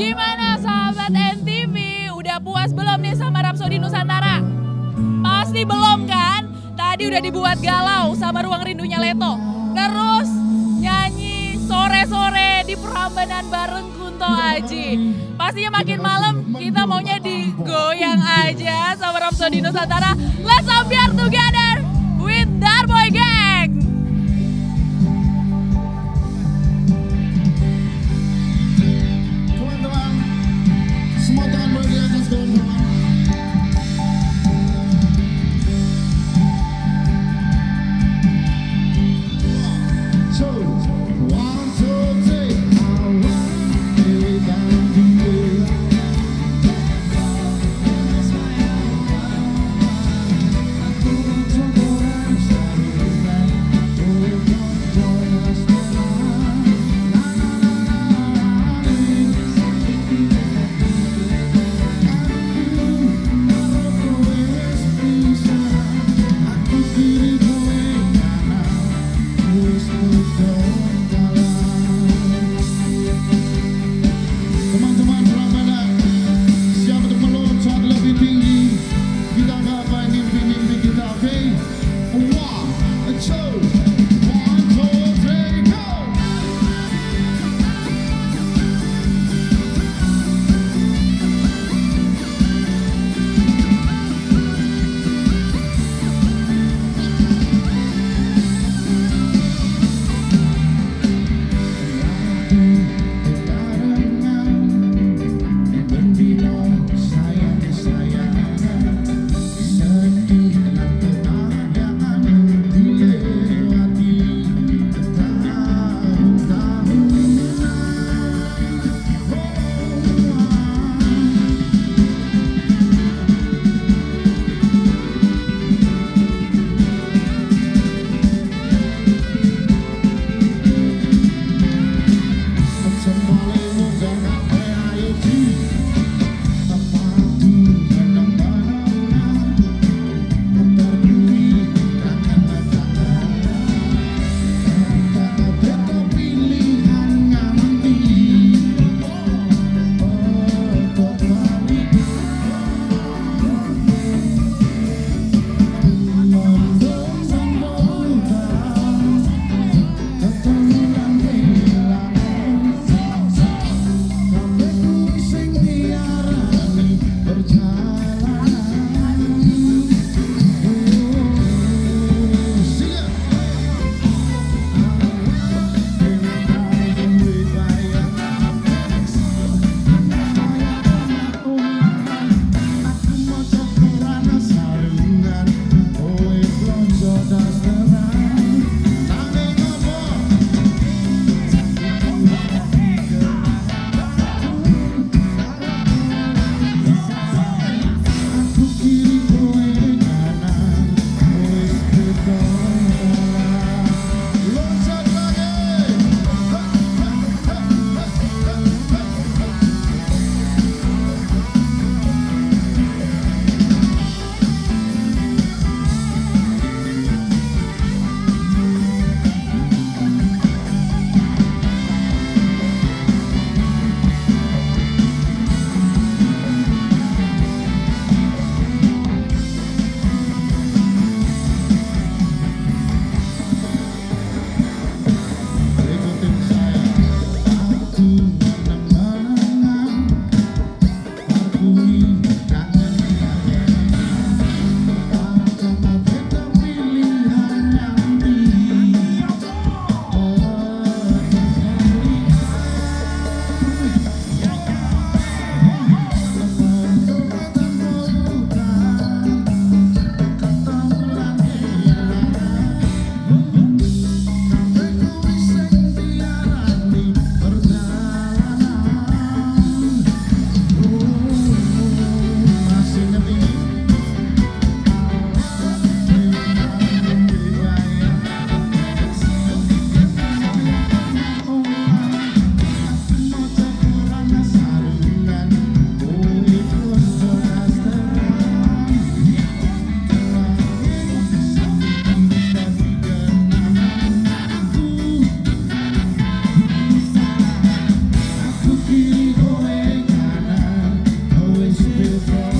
Gimana sahabat NTV? Udah puas belum nih sama Rapsodi Nusantara? Pasti belum kan? Tadi udah dibuat galau sama ruang rindunya Leto. Terus nyanyi sore-sore di Prambanan bareng Kunto Aji. Pastinya makin malam kita maunya digoyang aja sama Rapsodi Nusantara. Let's ambiar together with Darboy Gang. the